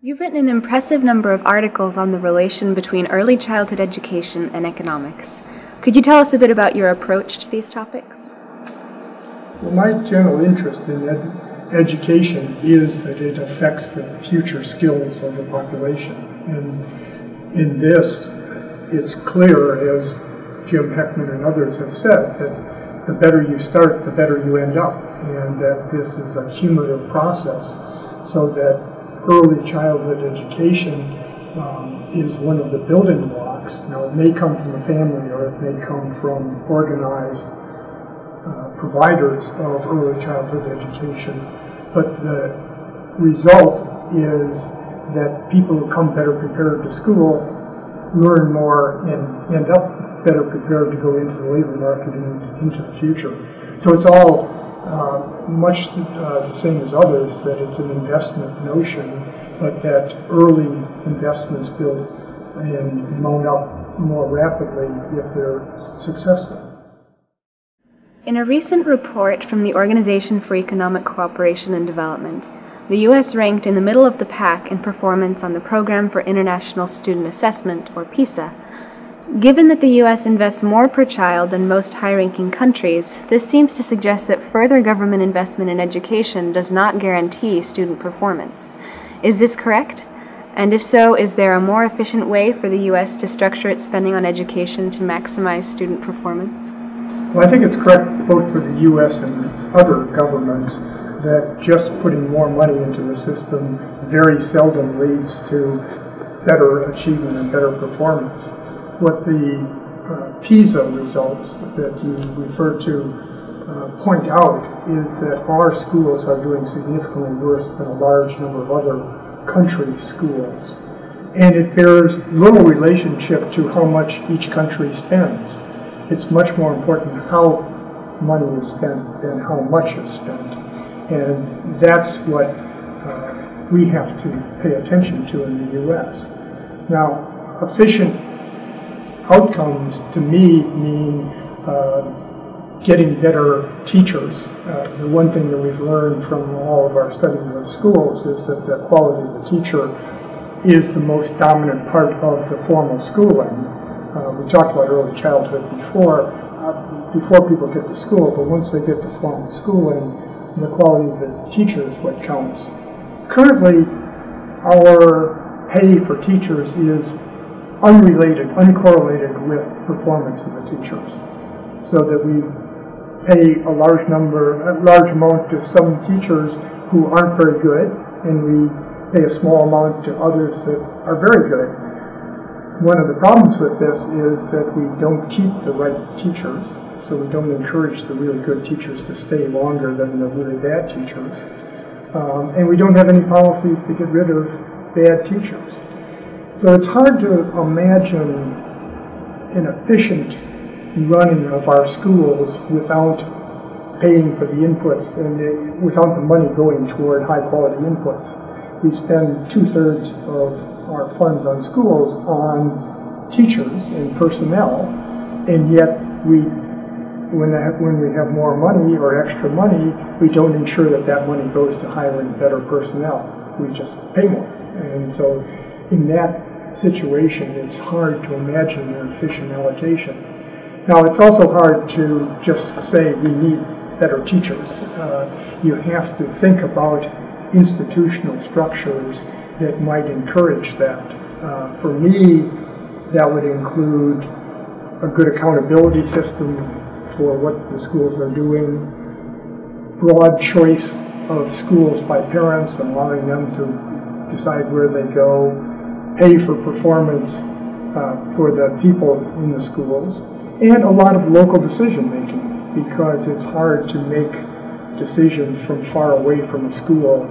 You've written an impressive number of articles on the relation between early childhood education and economics. Could you tell us a bit about your approach to these topics? Well, my general interest in ed- education is that it affects the future skills of the population. And in this, it's clear, as Jim Heckman and others have said, that the better you start, the better you end up, and that this is a cumulative process, so that early childhood education um, is one of the building blocks. Now, it may come from the family or it may come from organized uh, providers of early childhood education, but the result is that people who come better prepared to school learn more and end up better prepared to go into the labor market and into the future. So it's all uh, much the same as others, that it's an investment notion, but that early investments build and mount up more rapidly if they're successful. In a recent report from the Organization for Economic Cooperation and Development, the U.S. ranked in the middle of the pack in performance on the Program for International Student Assessment, or PISA. Given that the U.S. invests more per child than most high ranking countries, this seems to suggest that further government investment in education does not guarantee student performance. Is this correct? And if so, is there a more efficient way for the U.S. to structure its spending on education to maximize student performance? Well, I think it's correct both for the U.S. and other governments that just putting more money into the system very seldom leads to better achievement and better performance. What the uh, PISA results that you refer to uh, point out is that our schools are doing significantly worse than a large number of other country schools. And it bears little relationship to how much each country spends. It's much more important how money is spent than how much is spent. And that's what uh, we have to pay attention to in the U.S. Now, efficient outcomes to me mean uh, getting better teachers. Uh, the one thing that we've learned from all of our studies of schools is that the quality of the teacher is the most dominant part of the formal schooling. Uh, we talked about early childhood before, uh, before people get to school, but once they get to formal schooling, the quality of the teacher is what counts. Currently, our pay for teachers is unrelated, uncorrelated with performance of the teachers. So that we pay a large number, a large amount to some teachers who aren't very good, and we pay a small amount to others that are very good. One of the problems with this is that we don't keep the right teachers, so we don't encourage the really good teachers to stay longer than the really bad teachers. Um, and we don't have any policies to get rid of bad teachers. So it's hard to imagine an efficient running of our schools without paying for the inputs and without the money going toward high quality inputs. We spend two thirds of our funds on schools on teachers and personnel, and yet we, when, that, when we have more money or extra money, we don't ensure that that money goes to hiring better personnel. We just pay more. And so in that situation, it's hard to imagine an efficient allocation. Now, it's also hard to just say we need better teachers. Uh, you have to think about institutional structures that might encourage that. Uh, for me, that would include a good accountability system for what the schools are doing, broad choice of schools by parents, allowing them to decide where they go, pay for performance uh, for the people in the schools, and a lot of local decision making because it's hard to make decisions from far away from a school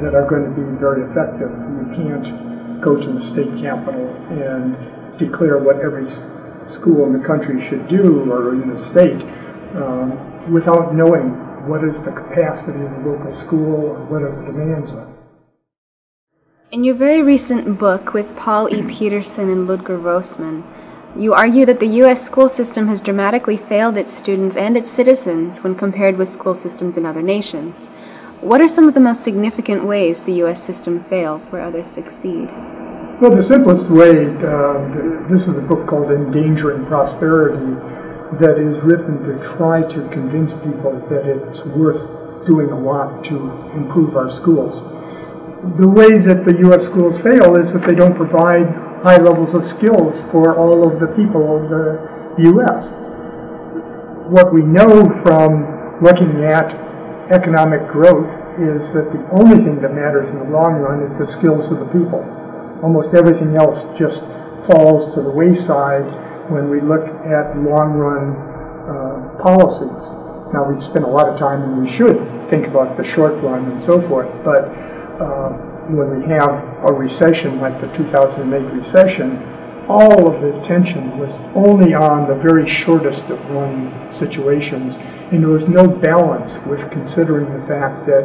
that are going to be very effective. You can't go to the state capital and declare what every school in the country should do or in the state um, without knowing what is the capacity of the local school or what are the demands it. In your very recent book with Paul E. Peterson and Ludger Woessmann, you argue that the U.S. school system has dramatically failed its students and its citizens when compared with school systems in other nations. What are some of the most significant ways the U.S. system fails where others succeed? Well, the simplest way, uh, this is a book called Endangering Prosperity that is written to try to convince people that it's worth doing a lot to improve our schools. The way that the U.S. schools fail is that they don't provide high levels of skills for all of the people of the U.S. What we know from looking at economic growth is that the only thing that matters in the long run is the skills of the people. Almost everything else just falls to the wayside when we look at long run uh, policies. Now, we spend a lot of time, and we should think about the short run and so forth, but uh, when we have a recession like the 2008 recession, all of the attention was only on the very shortest of run situations, and there was no balance with considering the fact that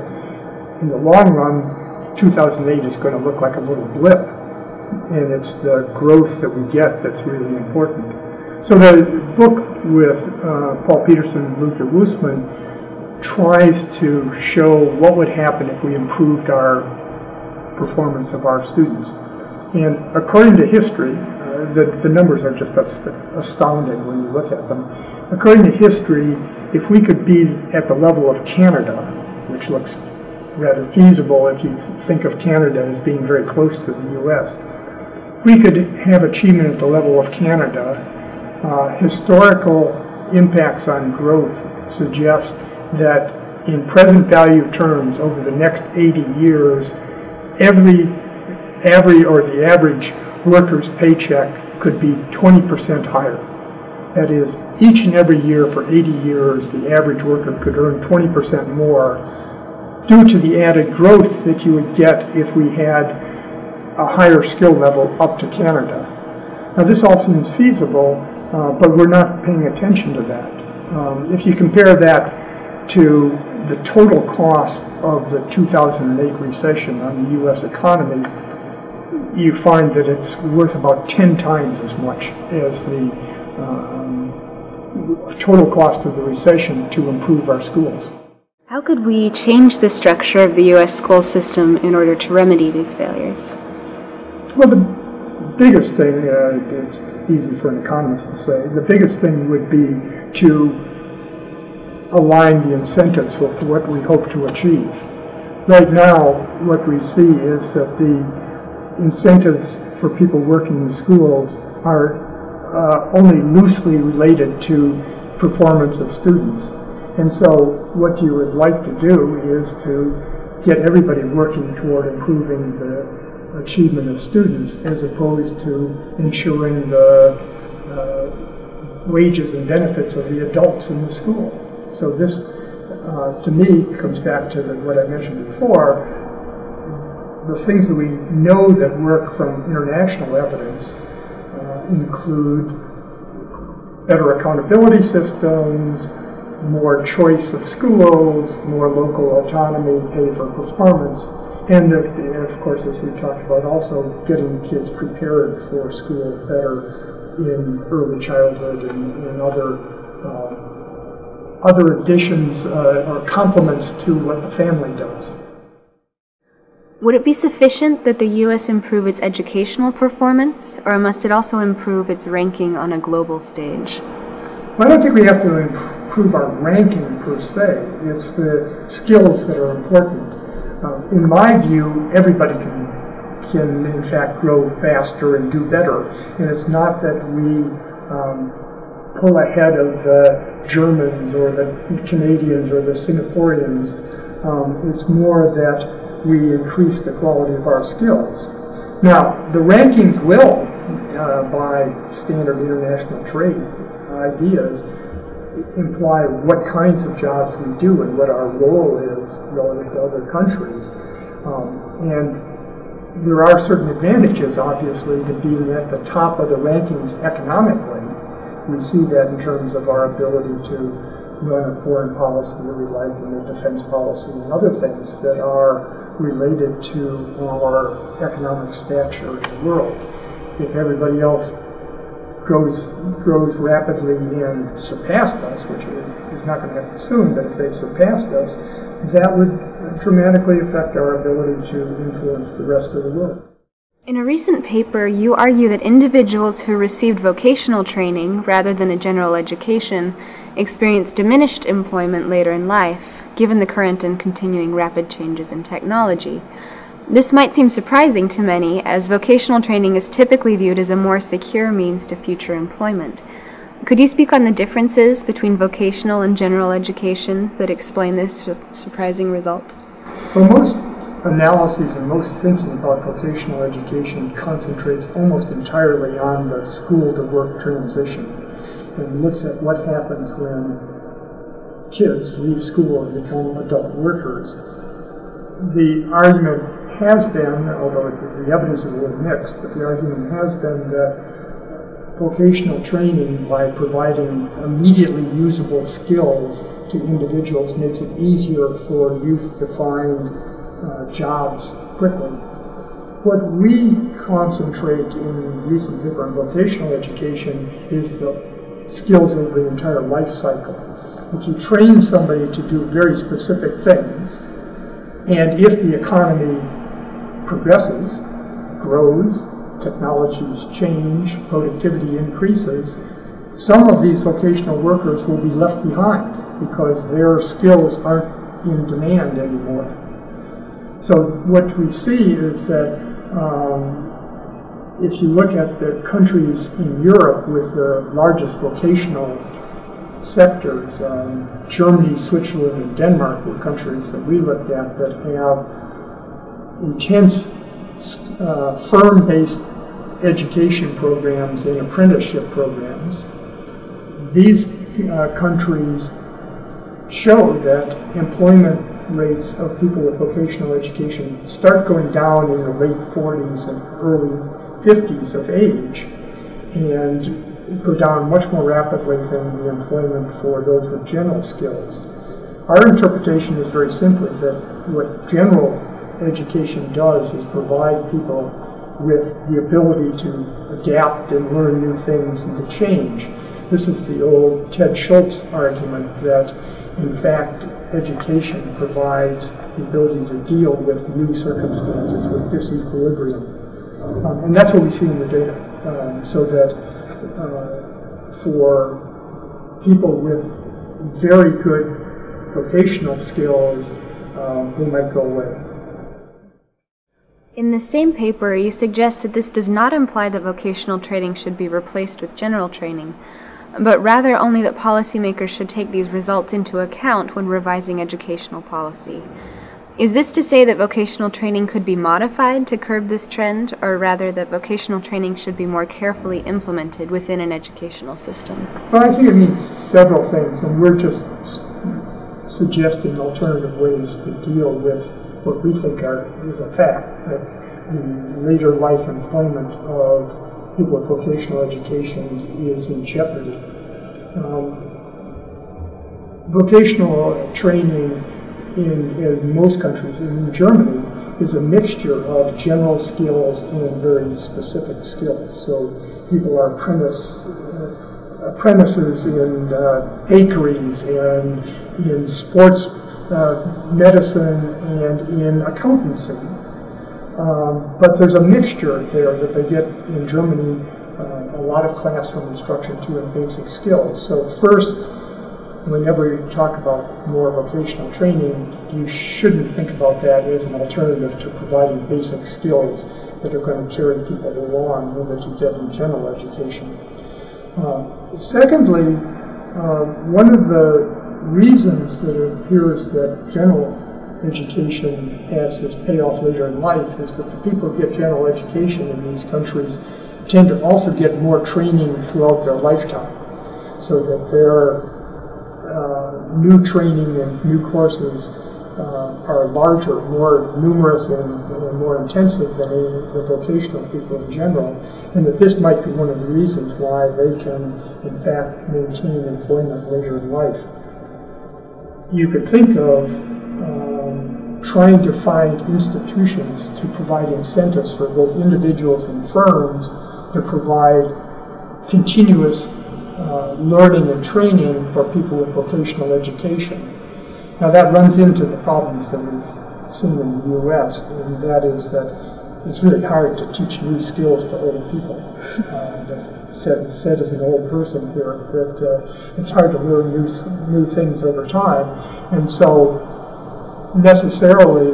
in the long run, 2008 is going to look like a little blip, and it's the growth that we get that's really important. So the book with uh, Paul Peterson and Ludger Woessmann tries to show what would happen if we improved our performance of our students. And according to history, uh, the, the numbers are just astounding when you look at them. According to history, if we could be at the level of Canada, which looks rather feasible if you think of Canada as being very close to the U.S., we could have achievement at the level of Canada uh, historical impacts on growth suggest that in present value terms over the next 80 years, every average or the average worker's paycheck could be 20% higher. That is, each and every year for 80 years, the average worker could earn 20% more due to the added growth that you would get if we had a higher skill level up to Canada. Now, this all seems feasible, uh, but we're not paying attention to that. Um, if you compare that to the total cost of the 2008 recession on the U.S. economy, you find that it's worth about 10 times as much as the um, total cost of the recession to improve our schools. How could we change the structure of the U.S. school system in order to remedy these failures? Well, the biggest thing, uh, easy for an economist to say. The biggest thing would be to align the incentives with what we hope to achieve. Right now, what we see is that the incentives for people working in schools are uh, only loosely related to performance of students. And so what you would like to do is to get everybody working toward improving the achievement of students as opposed to ensuring the uh, wages and benefits of the adults in the school. So this, uh, to me, comes back to the, what I mentioned before. The things that we know that work from international evidence uh, include better accountability systems, more choice of schools, more local autonomy, pay for performance, and of course, as we talked about, also getting kids prepared for school better in early childhood and, and other uh, other additions uh, or complements to what the family does. Would it be sufficient that the U.S. improve its educational performance, or must it also improve its ranking on a global stage? Well, I don't think we have to improve our ranking per se. It's the skills that are important. Um, in my view, everybody can can in fact grow faster and do better. And it's not that we um, pull ahead of the Germans or the Canadians or the Singaporeans. Um, it's more that we increase the quality of our skills. Now, the rankings will, uh, by standard international trade ideas, imply what kinds of jobs we do and what our role is relative to other countries. Um, and there are certain advantages, obviously, to being at the top of the rankings economically. We see that in terms of our ability to run a foreign policy that we like and a defense policy and other things that are related to our economic stature in the world. If everybody else grows grows rapidly and surpassed us, which is not going to happen soon, but if they surpassed us, that would dramatically affect our ability to influence the rest of the world. In a recent paper, you argue that individuals who received vocational training rather than a general education experience diminished employment later in life, given the current and continuing rapid changes in technology. This might seem surprising to many, as vocational training is typically viewed as a more secure means to future employment. Could you speak on the differences between vocational and general education that explain this surprising result? Well, most analyses and most thinking about vocational education concentrates almost entirely on the school to work transition and looks at what happens when kids leave school and become adult workers. The argument has been, although the evidence is a little mixed, but the argument has been that vocational training by providing immediately usable skills to individuals makes it easier for youth to find uh, jobs quickly. What we concentrate in recent paper on vocational education is the skills of the entire life cycle. If you train somebody to do very specific things, and if the economy progresses, grows, technologies change, productivity increases, some of these vocational workers will be left behind because their skills aren't in demand anymore. So what we see is that um, if you look at the countries in Europe with the largest vocational sectors, um, Germany, Switzerland, and Denmark were countries that we looked at that have intense uh, firm-based education programs and apprenticeship programs. These uh, countries show that employment rates of people with vocational education start going down in the late 40s and early 50s of age and go down much more rapidly than the employment for those with general skills. Our interpretation is very simply that what general education does is provide people with the ability to adapt and learn new things and to change. This is the old Ted Schultz argument that, in fact, education provides the ability to deal with new circumstances, with disequilibrium. Um, and that's what we see in the data. Um, so that uh, for people with very good vocational skills, um, they might go away. In the same paper, you suggest that this does not imply that vocational training should be replaced with general training, but rather only that policymakers should take these results into account when revising educational policy. Is this to say that vocational training could be modified to curb this trend, or rather that vocational training should be more carefully implemented within an educational system? Well, I think it means several things, and we're just suggesting alternative ways to deal with what we think are, is a fact the later life employment of with vocational education is in jeopardy. Um, vocational training in, in most countries, in Germany, is a mixture of general skills and very specific skills. So people are apprentice, uh, apprentices in uh, bakeries and in sports uh, medicine and in accountancy. Um, but there's a mixture there that they get in Germany, uh, a lot of classroom instruction too and basic skills. So first, whenever you talk about more vocational training, you shouldn't think about that as an alternative to providing basic skills that are going to carry people along when you get in general education. Uh, secondly, uh, one of the reasons that it appears that general education has its payoff later in life is that the people who get general education in these countries tend to also get more training throughout their lifetime, so that their uh, new training and new courses uh, are larger, more numerous, and, and more intensive than the vocational people in general, and that this might be one of the reasons why they can, in fact, maintain employment later in life. You could think of trying to find institutions to provide incentives for both individuals and firms to provide continuous uh, learning and training for people with vocational education. Now that runs into the problems that we've seen in the U.S., and that is that it's really hard to teach new skills to old people. Uh, said, said as an old person here that uh, it's hard to learn new, new things over time, and so necessarily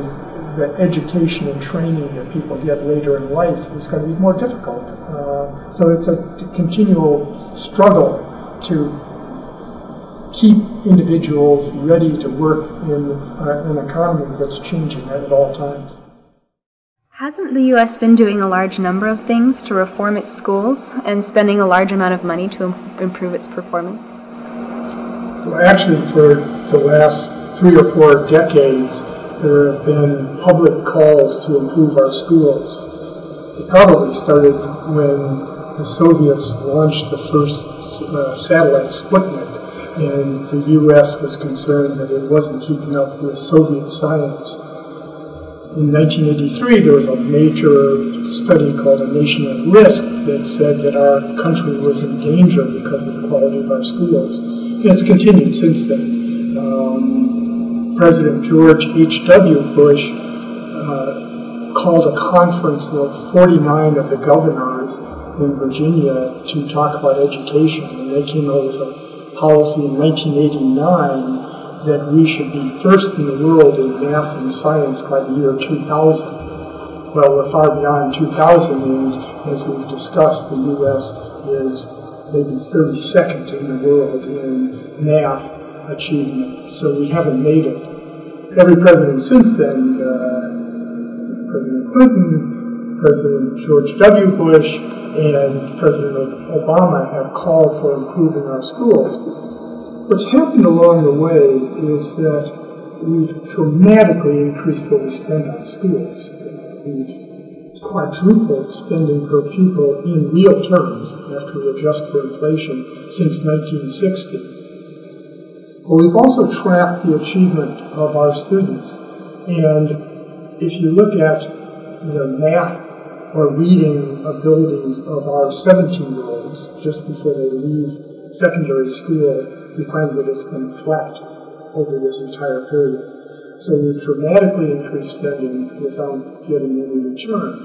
the education and training that people get later in life is going to be more difficult. Uh, so it's a continual struggle to keep individuals ready to work in uh, an economy that's changing at all times. Hasn't the U.S. been doing a large number of things to reform its schools and spending a large amount of money to Im- improve its performance? Well, actually, for the last three or four decades, there have been public calls to improve our schools. It probably started when the Soviets launched the first uh, satellite Sputnik, and the U.S. was concerned that it wasn't keeping up with Soviet science. In 1983, there was a major study called A Nation at Risk that said that our country was in danger because of the quality of our schools. And it's continued since then. Um, President George H.W. Bush uh, called a conference of 49 of the governors in Virginia to talk about education, and they came out with a policy in 1989 that we should be first in the world in math and science by the year 2000. Well, we're far beyond 2000, and as we've discussed, the U.S. is maybe 32nd in the world in math achievement, so we haven't made it. Every president since then, uh, President Clinton, President George W. Bush, and President Obama have called for improving our schools. What's happened along the way is that we've dramatically increased what we spend on schools. We've quadrupled spending per pupil in real terms after we adjust for inflation since 1960. But we've also tracked the achievement of our students. And if you look at the math or reading abilities of our 17 year olds just before they leave secondary school, we find that it's been flat over this entire period. So we've dramatically increased spending without getting any return.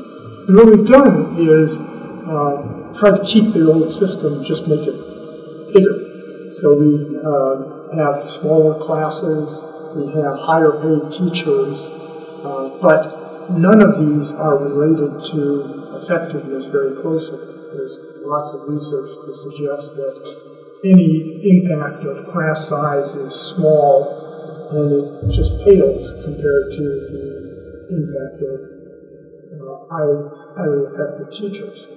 And what we've done is uh, try to keep the old system, just make it bigger. So we uh, have smaller classes, we have higher paid teachers, uh, but none of these are related to effectiveness very closely. There's lots of research to suggest that any impact of class size is small and it just pales compared to the impact of uh, highly, highly effective teachers.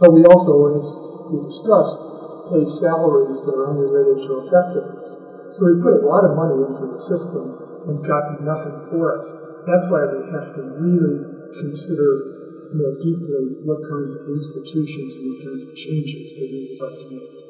But we also, as we discussed, pay salaries that are unrelated to effectiveness. So we put a lot of money into the system and got nothing for it. That's why we have to really consider more deeply what kinds of institutions and what kinds of changes that we would like to make.